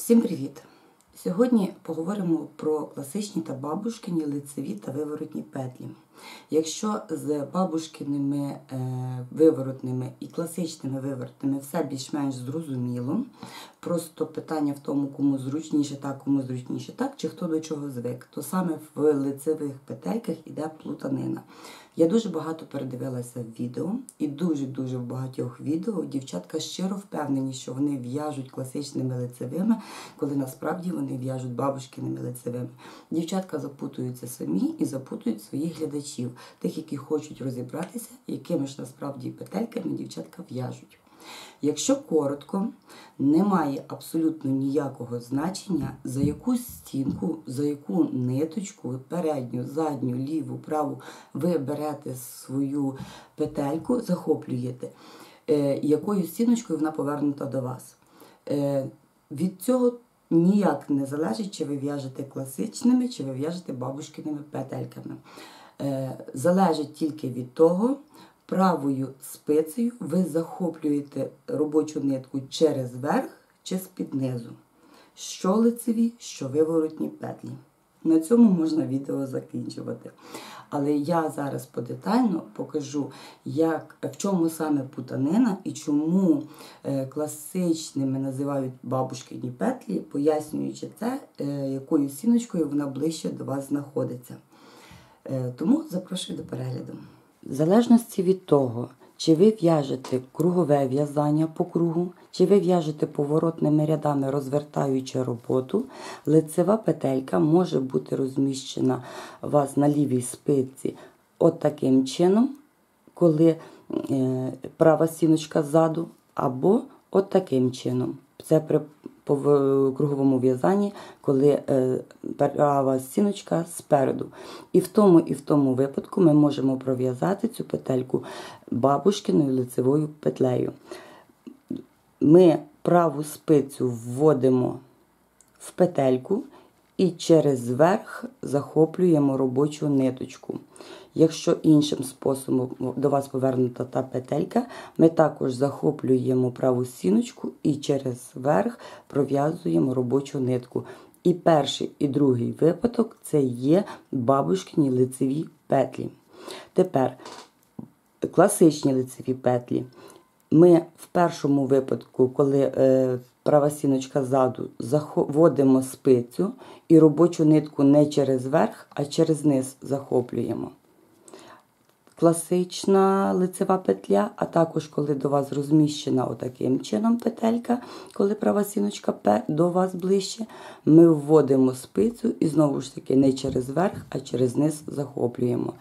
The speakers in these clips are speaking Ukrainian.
Всім привіт! Сьогодні поговоримо про класичні та бабушкині лицеві та виворотні петлі. Якщо з бабушкиними е, виворотними і класичними виворотними все більш-менш зрозуміло, просто питання в тому, кому зручніше так, кому зручніше так, чи хто до чого звик, то саме в лицевих петельках іде плутанина. Я дуже багато передивилася відео, і дуже-дуже в багатьох відео дівчатка щиро впевнені, що вони в'яжуть класичними лицевими, коли насправді вони в'яжуть бабушкиними лицевими. Дівчатка запутуються самі і запутують своїх глядачів, тих, які хочуть розібратися, якими ж насправді петельками дівчатка в'яжуть. Якщо коротко, немає абсолютно ніякого значення, за яку стінку, за яку ниточку, передню, задню, ліву, праву, ви берете свою петельку, захоплюєте, е, якою стіночкою вона повернута до вас. Е, від цього ніяк не залежить, чи ви в'яжете класичними, чи ви в'яжете бабушкиними петельками. Е, залежить тільки від того, правою спицею ви захоплюєте робочу нитку через верх чи з-під низу. Що лицеві, що виворотні петлі. На цьому можна відео закінчувати. Але я зараз подетально покажу, як, в чому саме путанина і чому е, класичними називають бабушкині петлі, пояснюючи це, е, якою сіночкою вона ближче до вас знаходиться. Е, тому запрошую до перегляду. В залежності від того, чи ви в'яжете кругове в'язання по кругу, чи ви в'яжете поворотними рядами, розвертаючи роботу, лицева петелька може бути розміщена у вас на лівій спиці от таким чином, коли е, права сіночка ззаду, або от таким чином. Це при в круговому в'язанні, коли е, права стіночка спереду. І в тому і в тому випадку ми можемо пров'язати цю петельку бабушкиною лицевою петлею. Ми праву спицю вводимо в петельку і через верх захоплюємо робочу ниточку. Якщо іншим способом до вас повернута та петелька, ми також захоплюємо праву стіночку і через верх пров'язуємо робочу нитку. І перший і другий випадок це є бабушкині лицеві петлі. Тепер класичні лицеві петлі. Ми в першому випадку, коли е, права стіночка ззаду, вводимо спицю і робочу нитку не через верх, а через низ захоплюємо. Класична лицева петля, а також коли до вас розміщена отаким чином петелька, коли права стіночка до вас ближче, ми вводимо спицю і знову ж таки не через верх, а через низ захоплюємо.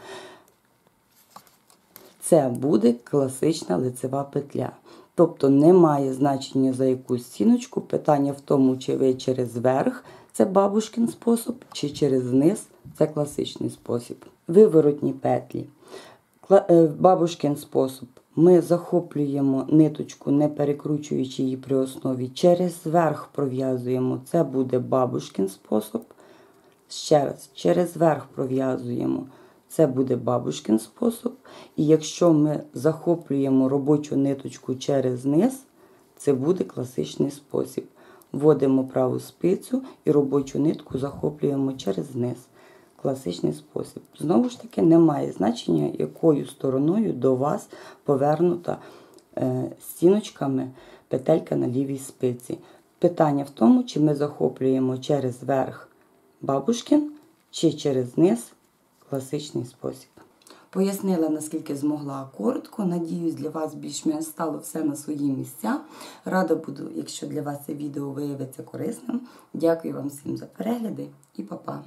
Це буде класична лицева петля. Тобто немає значення за якусь стіночку. Питання в тому, чи ви через верх це бабушкин спосіб, чи через низ це класичний спосіб. Виворотні петлі. Е, бабушкин спосіб. Ми захоплюємо ниточку, не перекручуючи її при основі. Через верх пров'язуємо. Це буде бабушкин спосіб. Ще раз, через верх пров'язуємо. Це буде бабушкин спосіб. І якщо ми захоплюємо робочу ниточку через низ, це буде класичний спосіб. Вводимо праву спицю і робочу нитку захоплюємо через низ. Класичний спосіб. Знову ж таки, немає значення, якою стороною до вас повернута е, стіночками петелька на лівій спиці. Питання в тому, чи ми захоплюємо через верх бабушкин, чи через низ класичний спосіб. Пояснила, наскільки змогла коротко. Надіюсь, для вас більш-менш стало все на свої місця. Рада буду, якщо для вас це відео виявиться корисним. Дякую вам всім за перегляди і па-па!